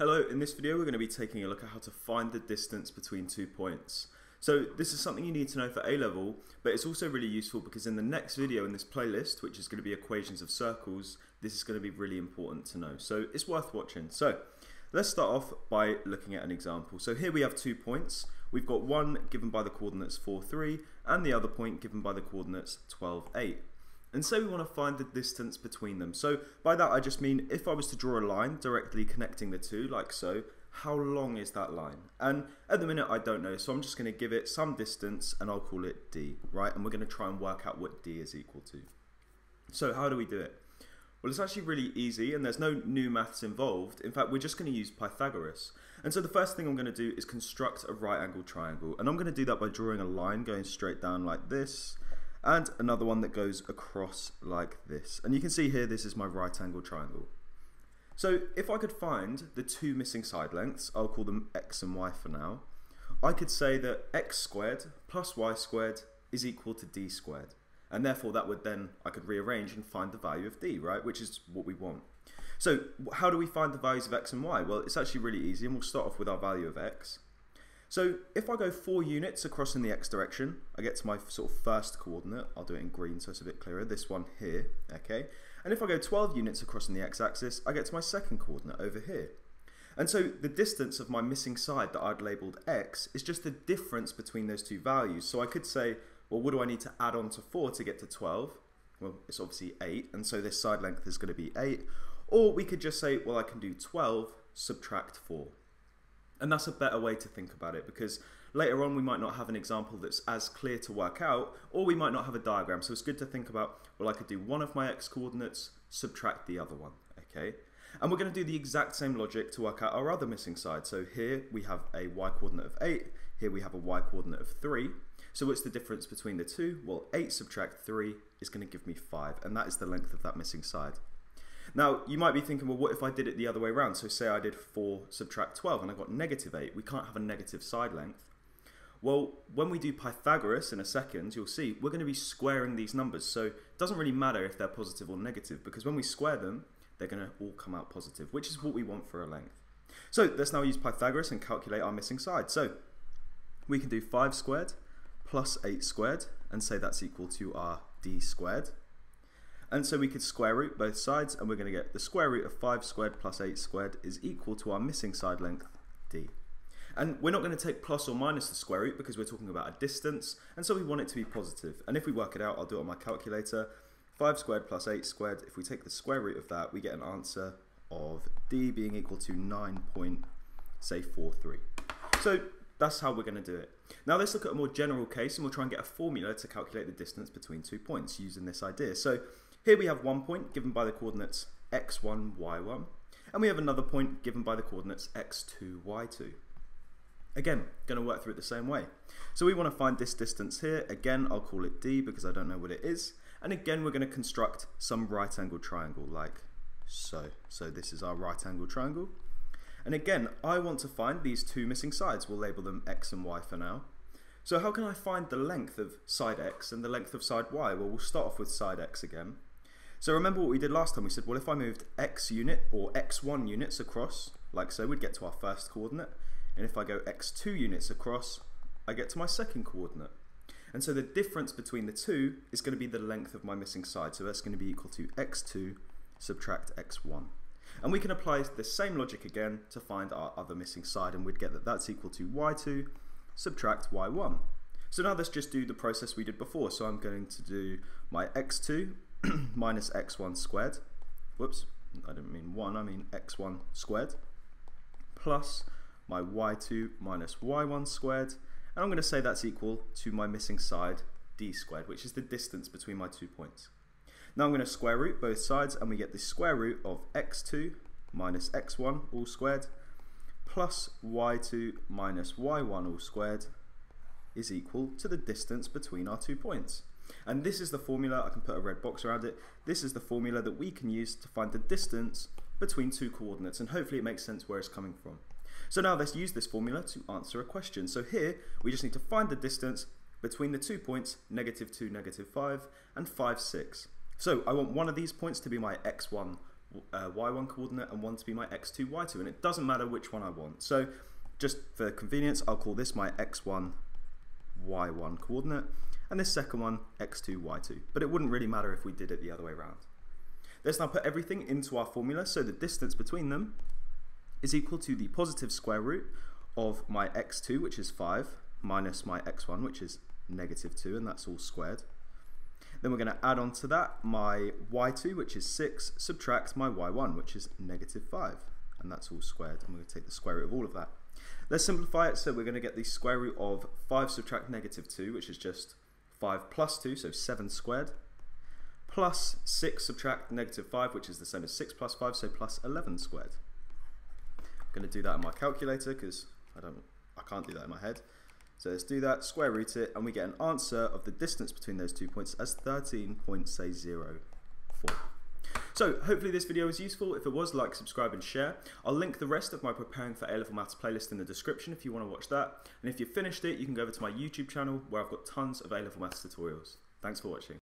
Hello, in this video we're going to be taking a look at how to find the distance between two points. So this is something you need to know for A-level, but it's also really useful because in the next video in this playlist, which is going to be equations of circles, this is going to be really important to know. So it's worth watching. So let's start off by looking at an example. So here we have two points. We've got one given by the coordinates 4, 3, and the other point given by the coordinates 12, 8. And so we want to find the distance between them. So by that I just mean if I was to draw a line directly connecting the two, like so, how long is that line? And at the minute I don't know, so I'm just going to give it some distance and I'll call it d, right? And we're going to try and work out what d is equal to. So how do we do it? Well, it's actually really easy and there's no new maths involved. In fact, we're just going to use Pythagoras. And so the first thing I'm going to do is construct a right angled triangle. And I'm going to do that by drawing a line going straight down like this and another one that goes across like this. And you can see here, this is my right angle triangle. So if I could find the two missing side lengths, I'll call them x and y for now, I could say that x squared plus y squared is equal to d squared. And therefore that would then, I could rearrange and find the value of d, right? Which is what we want. So how do we find the values of x and y? Well, it's actually really easy and we'll start off with our value of x. So if I go four units across in the x direction, I get to my sort of first coordinate. I'll do it in green so it's a bit clearer. This one here, okay? And if I go 12 units across in the x-axis, I get to my second coordinate over here. And so the distance of my missing side that I'd labelled x is just the difference between those two values. So I could say, well, what do I need to add on to 4 to get to 12? Well, it's obviously 8, and so this side length is going to be 8. Or we could just say, well, I can do 12 subtract 4. And that's a better way to think about it because later on we might not have an example that's as clear to work out or we might not have a diagram. So it's good to think about, well, I could do one of my x coordinates, subtract the other one, okay? And we're going to do the exact same logic to work out our other missing side. So here we have a y coordinate of 8, here we have a y coordinate of 3. So what's the difference between the two? Well, 8 subtract 3 is going to give me 5, and that is the length of that missing side. Now, you might be thinking, well, what if I did it the other way around? So say I did 4 subtract 12 and I got negative 8. We can't have a negative side length. Well, when we do Pythagoras in a second, you'll see we're going to be squaring these numbers. So it doesn't really matter if they're positive or negative because when we square them, they're going to all come out positive, which is what we want for a length. So let's now use Pythagoras and calculate our missing side. So we can do 5 squared plus 8 squared and say that's equal to our d squared. And so we could square root both sides and we're going to get the square root of 5 squared plus 8 squared is equal to our missing side length d. And we're not going to take plus or minus the square root because we're talking about a distance and so we want it to be positive. And if we work it out, I'll do it on my calculator. 5 squared plus 8 squared, if we take the square root of that, we get an answer of d being equal to 9 point, say 43. So that's how we're going to do it. Now let's look at a more general case and we'll try and get a formula to calculate the distance between two points using this idea. So here we have one point given by the coordinates x1, y1, and we have another point given by the coordinates x2, y2. Again, going to work through it the same way. So we want to find this distance here. Again, I'll call it d because I don't know what it is. And again, we're going to construct some right angled triangle like so. So this is our right angled triangle. And again, I want to find these two missing sides. We'll label them x and y for now. So how can I find the length of side x and the length of side y? Well, we'll start off with side x again. So remember what we did last time, we said, well, if I moved x unit or x1 units across, like so, we'd get to our first coordinate. And if I go x2 units across, I get to my second coordinate. And so the difference between the two is going to be the length of my missing side. So that's going to be equal to x2 subtract x1. And we can apply the same logic again to find our other missing side and we'd get that that's equal to y2 subtract y1. So now let's just do the process we did before. So I'm going to do my x2 minus x1 squared, whoops, I didn't mean 1, I mean x1 squared, plus my y2 minus y1 squared, and I'm going to say that's equal to my missing side d squared, which is the distance between my two points. Now I'm going to square root both sides, and we get the square root of x2 minus x1 all squared, plus y2 minus y1 all squared is equal to the distance between our two points. And this is the formula, I can put a red box around it, this is the formula that we can use to find the distance between two coordinates and hopefully it makes sense where it's coming from. So now let's use this formula to answer a question. So here we just need to find the distance between the two points, negative 2, negative 5 and 5, 6. So I want one of these points to be my x1, uh, y1 coordinate and one to be my x2, y2. And it doesn't matter which one I want. So just for convenience, I'll call this my x1, y1 coordinate, and this second one x2, y2. But it wouldn't really matter if we did it the other way around. Let's now put everything into our formula. So the distance between them is equal to the positive square root of my x2, which is 5, minus my x1, which is negative 2, and that's all squared. Then we're going to add on to that my y2, which is 6, subtract my y1, which is negative 5, and that's all squared. And we're going to take the square root of all of that. Let's simplify it. So we're going to get the square root of 5 subtract negative 2, which is just 5 plus 2, so 7 squared, plus 6 subtract negative 5, which is the same as 6 plus 5, so plus 11 squared. I'm going to do that in my calculator because I don't, I can't do that in my head. So let's do that, square root it, and we get an answer of the distance between those two points as 13.04. So hopefully this video was useful. If it was, like, subscribe and share. I'll link the rest of my Preparing for A-Level Maths playlist in the description if you want to watch that. And if you've finished it, you can go over to my YouTube channel where I've got tons of A-Level Maths tutorials. Thanks for watching.